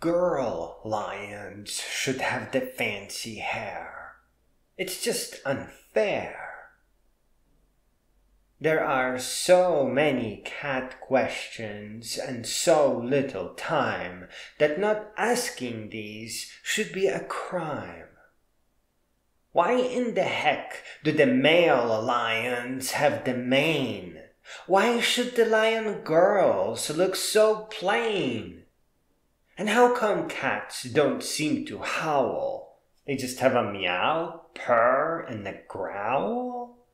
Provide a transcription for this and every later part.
girl lions should have the fancy hair. It's just unfair. There are so many cat questions and so little time that not asking these should be a crime. Why in the heck do the male lions have the mane? Why should the lion girls look so plain? And how come cats don't seem to howl? They just have a meow, purr, and a growl?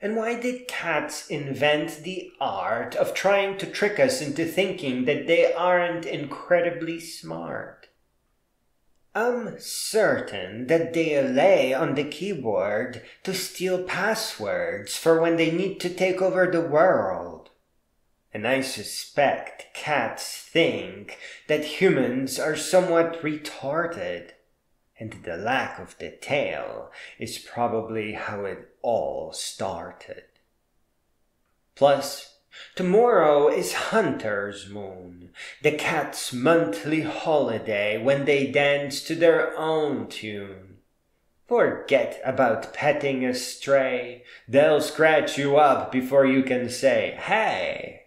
And why did cats invent the art of trying to trick us into thinking that they aren't incredibly smart? I'm certain that they lay on the keyboard to steal passwords for when they need to take over the world. And I suspect cats think that humans are somewhat retarded and the lack of the tail is probably how it all started. Plus, tomorrow is Hunter's Moon, the cat's monthly holiday when they dance to their own tune. Forget about petting a stray, they'll scratch you up before you can say, hey.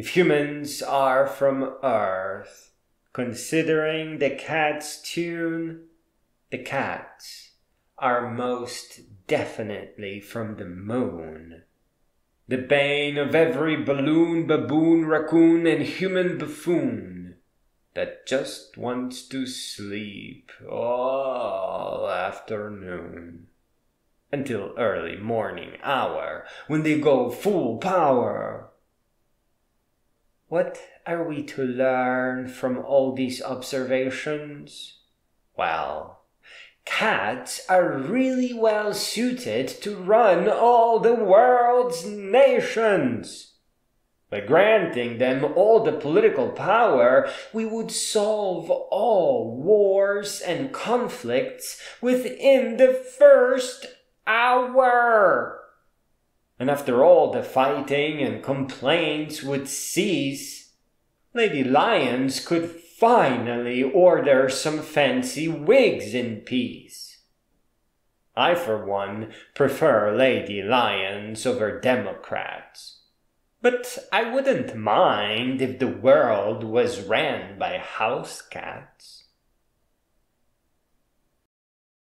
If humans are from Earth, Considering the cat's tune, the cats are most definitely from the moon. The bane of every balloon, baboon, raccoon, and human buffoon that just wants to sleep all afternoon until early morning hour when they go full power what are we to learn from all these observations? Well, cats are really well suited to run all the world's nations. By granting them all the political power, we would solve all wars and conflicts within the first hour. And after all the fighting and complaints would cease, Lady Lions could finally order some fancy wigs in peace. I, for one, prefer Lady Lions over Democrats. But I wouldn't mind if the world was ran by house cats.